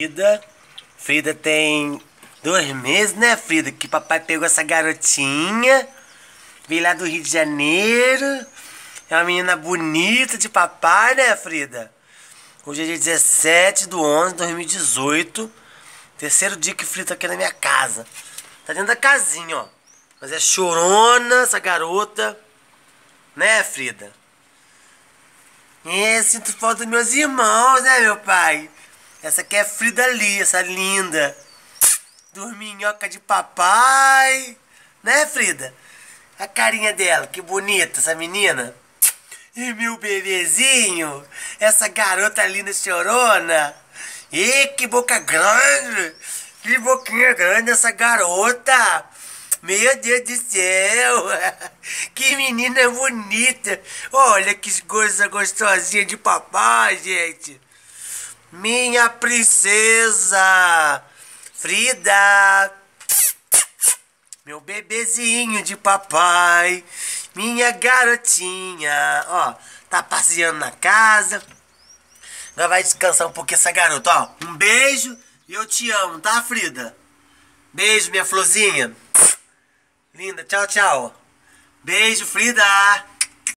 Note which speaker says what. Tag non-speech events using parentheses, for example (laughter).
Speaker 1: Frida. Frida tem dois meses, né, Frida? Que papai pegou essa garotinha. Veio lá do Rio de Janeiro. É uma menina bonita de papai, né, Frida? Hoje é dia 17 de 11 de 2018. Terceiro dia que Frida tá aqui na minha casa. Tá dentro da casinha, ó. Mas é chorona essa garota. Né, Frida? É, sinto falta dos meus irmãos, né, meu pai? Essa aqui é Frida Lee, essa linda. Dorminhoca de papai. Né, Frida? A carinha dela, que bonita essa menina. E meu bebezinho, essa garota linda chorona. E que boca grande. Que boquinha grande essa garota. Meu Deus do céu! (laughs) Que menina bonita! Olha que coisa gostosinha de papai, gente! Minha princesa! Frida! Meu bebezinho de papai! Minha garotinha! Ó, tá passeando na casa. Agora vai descansar um pouquinho essa garota, ó. Um beijo e eu te amo, tá, Frida? Beijo, minha florzinha. Linda, tchau, tchau. Beijo, Frida.